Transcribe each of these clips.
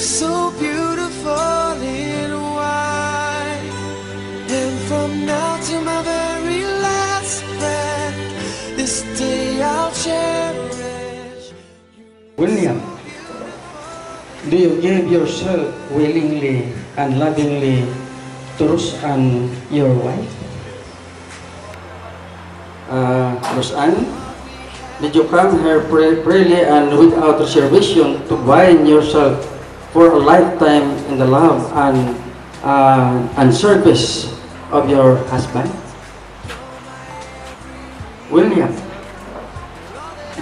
so beautiful in white. And from now to my very last breath, this day I'll cherish. William, do you give yourself willingly and lovingly to Roseanne, your wife? Uh, Roseanne, did you come here freely and without reservation to bind yourself for a lifetime in the love and, uh, and service of your husband? William,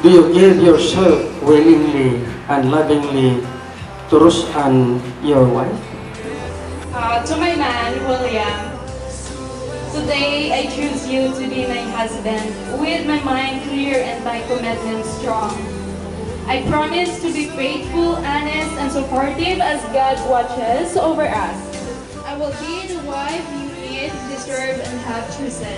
do you give yourself willingly and lovingly to Roseanne, your wife? Uh, to my man, William, today I choose you to be my husband with my mind clear and my commitment strong. I promise to be faithful, honest, and supportive as God watches over us. I will be the wife you need, deserve, and have chosen.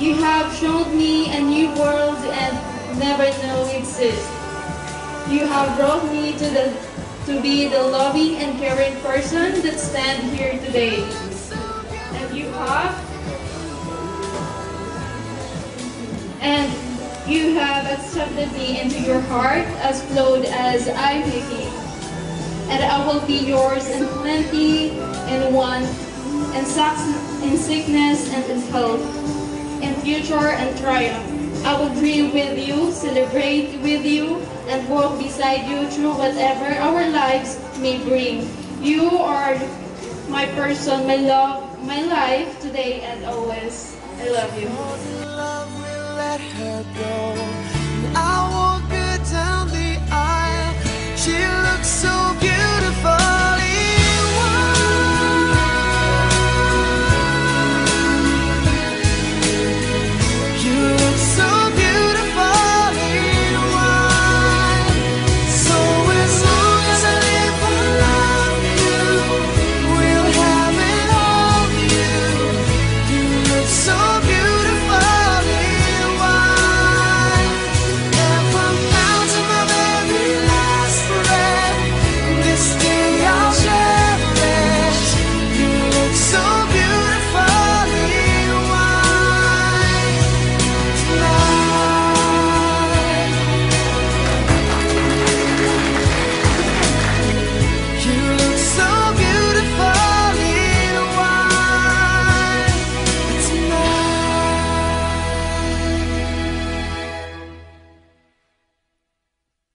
You have shown me a new world and never know exists. You have brought me to the to be the loving and caring person that stand here today. And you have and you have accepted me into your heart as flawed as I may be. And I will be yours in plenty, in want, in, in sickness and in health, in future and triumph. I will dream with you, celebrate with you, and walk beside you through whatever our lives may bring. You are my person, my love, my life today and always. I love you. Let her go. And I walk her down the aisle. She looks so beautiful.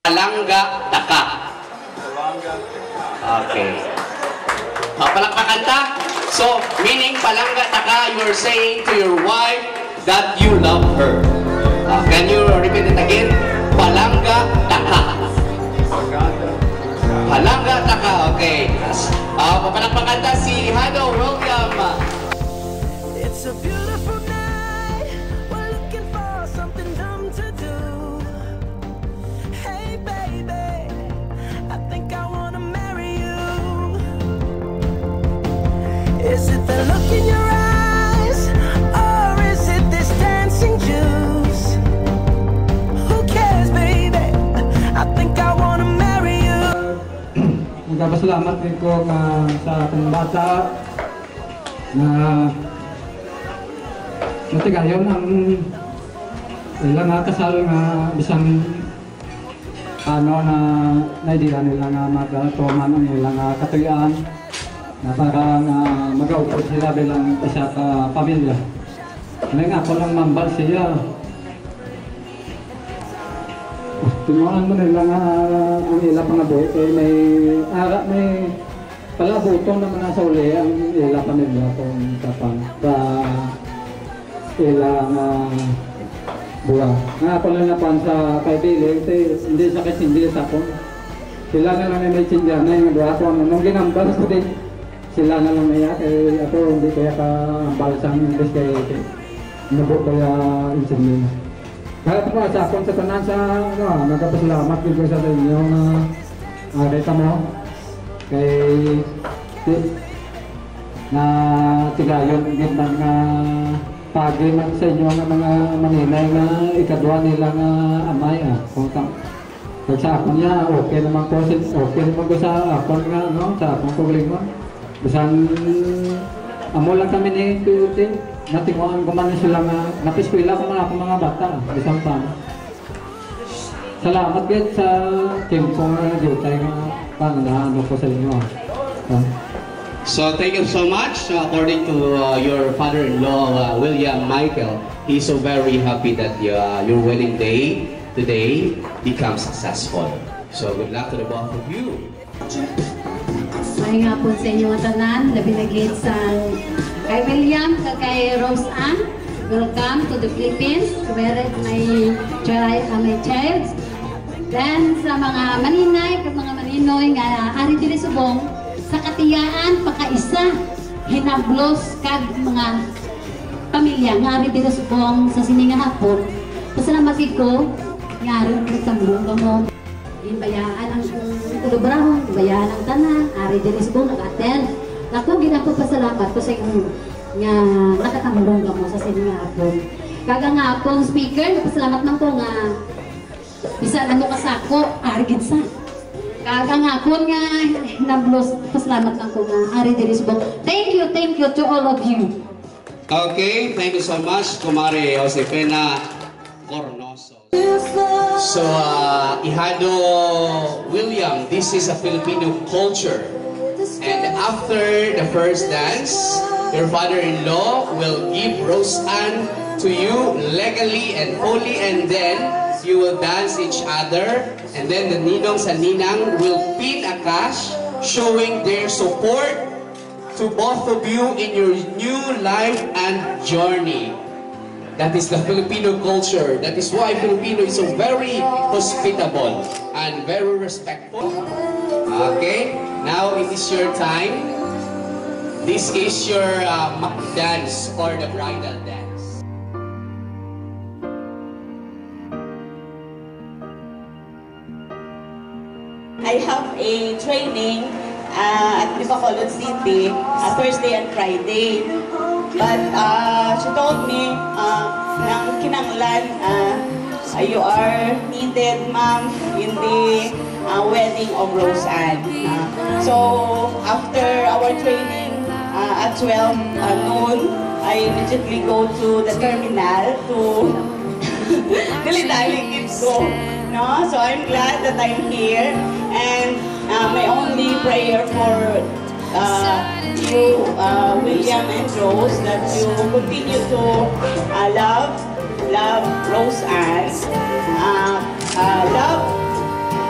Palangga Taka. Okay. Ah, palakpakan ta. So, meaning palangga taka, you are saying to your wife that you love her. Ah, can you repeat it again? Palangga taka. Palangga taka, okay. Ah, papalakpakan Magpapasalamat din ko nga sa ating bata na matigayon ang ilang nga kasal nga bisang ano na naidila nila nga magatuman ang ilang katuyaan na para nga mag-aupod sila bilang isa ka pamilya. Ano nga ako lang mambal siya. Tinuan mo nila nga ang ila pang abuhi eh may ara may pala butong naman nasa uli ang ila pamilya kung kapang pa ilang uh, buwan. Nga pala na pan sa kaibigan, hindi sa kasi hindi sa ako. Sila na lang may chindihan na yung buha ko. Nung ginambal ko din, sila na lang naya. Eh, ako hindi kaya ka ambal sa English kaya nabot kaya insindihan. Kaya po sa akong sa tanan sa ano, nagpapasalamat din ko sa inyo na uh, kita mo kay na tigayon din ng uh, pagi man sa inyo nga mga maninay nga ikadwa nila nga amay ah. Kung sa ako niya, okay naman sin- okay naman ko sa ako nga, no, sa akong problema. Bisan, amo lang kami ni Tuyuti, natinguan ko man sila nga, napiskwila ko man ako mga bata, bisan pa. Salamat gid sa tempo nga dito nga paano na ano ko sa inyo. ah. So thank you so much. Uh, according to uh, your father-in-law, uh, William Michael, he's so very happy that uh, your wedding day today becomes successful. So good luck to the both of you. May nga po sa inyo mga tanan, labi na gate sa kay William, kay Rose Ann. Welcome to the Philippines, where may child, uh, may child. Then sa mga maninay, kag mga maninoy nga ari diri subong sa katiyaan pakaisa hinablos kag mga pamilya nga ari diri subong sa sininga hapon. Pasalamat ko nga ari sa bulong mo bayaan ang kulubrahon, bayaan ang tanan, ari din is kung nag-attend. Ako, ginapapasalamat ko sa inyo nga nakakamulong ka sa sinyo nga ako. Kaga nga akong speaker, napasalamat man ko nga bisa lang mo kasako, ari gid sa. Kaga nga ako nga nablos, pasalamat lang ko nga ari din is Thank you, thank you to all of you. Okay, thank you so much, Kumare Josefina Cornoso. So, uh, Ihado William, this is a Filipino culture. And after the first dance, your father-in-law will give Rose Ann to you legally and fully, and then you will dance each other. And then the ninongs and ninang will pin a cash showing their support to both of you in your new life and journey. That is the Filipino culture. That is why Filipino is so very hospitable and very respectful. Okay, now it is your time. This is your uh, dance or the bridal dance. I have a training uh, at Bacolod City uh, Thursday and Friday. But uh, she told me uh, nang kinanglan, uh, you are needed, ma'am, in the uh, wedding of Rose Ann. Uh, so after our training uh, at 12 uh, noon, I immediately go to the terminal to dali-dali kids ko. No? So I'm glad that I'm here. And uh, my only prayer for uh, you, uh, William and Rose, that you continue to uh, love, love Rose Ann. Uh, uh, love,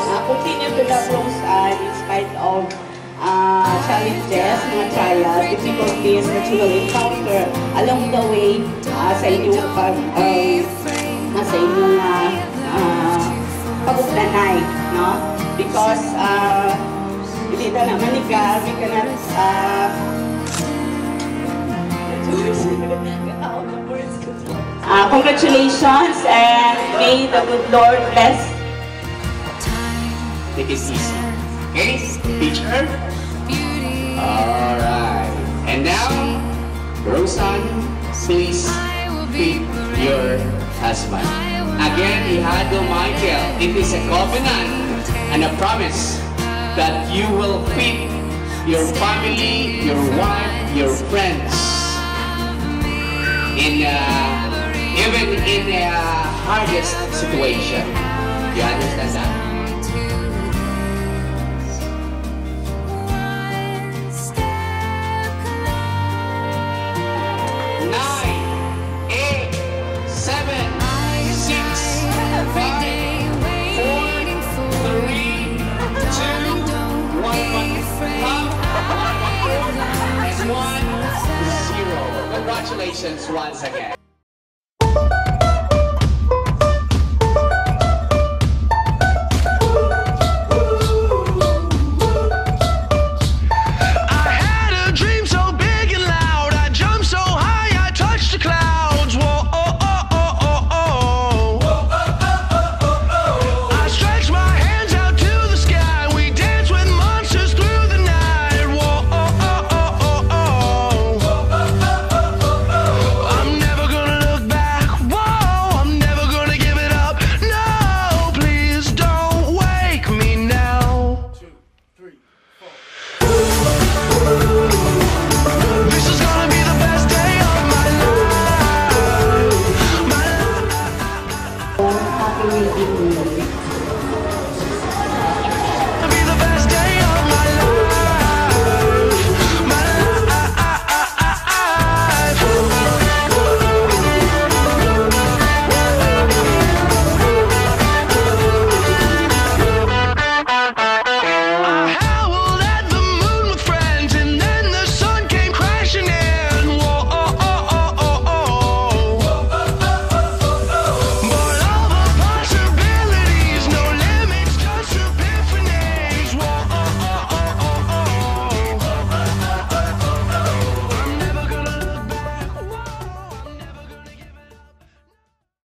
uh, continue to love Rose Ann in spite of uh, challenges, mga trials, difficulties that you will encounter along the way uh, sa inyong pag, uh, sa inyong uh, uh, pag-uplanay, no? Because uh, hindi na naman ni God, we cannot uh, uh, congratulations and may the good Lord bless Take it easy. Okay, teacher? Alright. And now, Rosan, please pick your husband. Again, Ihado Michael, it is a covenant and a promise that you will feed your family, your wife, your friends. In uh, even in a hardest situation. You understand that? Congratulations once again. Happy wedding.